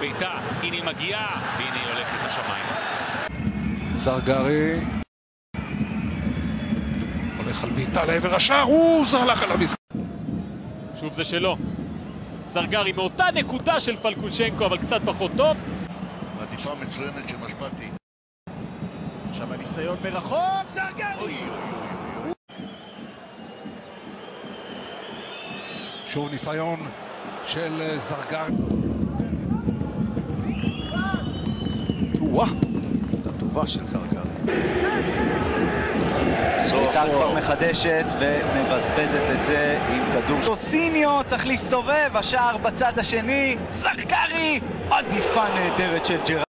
בעיטה, הנה היא מגיעה, והנה היא הולכת לשמיים. זרגרי. הולך על בעיטה לעבר השער, הוא זרלך על המשחק. שוב זה שלו. זרגרי מאותה נקודה של פלקושנקו, אבל קצת פחות טוב. עדיפה מצוינת של משפטי. עכשיו הניסיון מרחוק, זרגרי! שוב ניסיון של זרגרי. וואה, הטובה של זרגרי. בית"ר כבר מחדשת ומבזבזת את זה עם כדור. טוסיניו צריך להסתובב, השער בצד השני, זרגרי! עדיפה נהדרת של ג'ררד.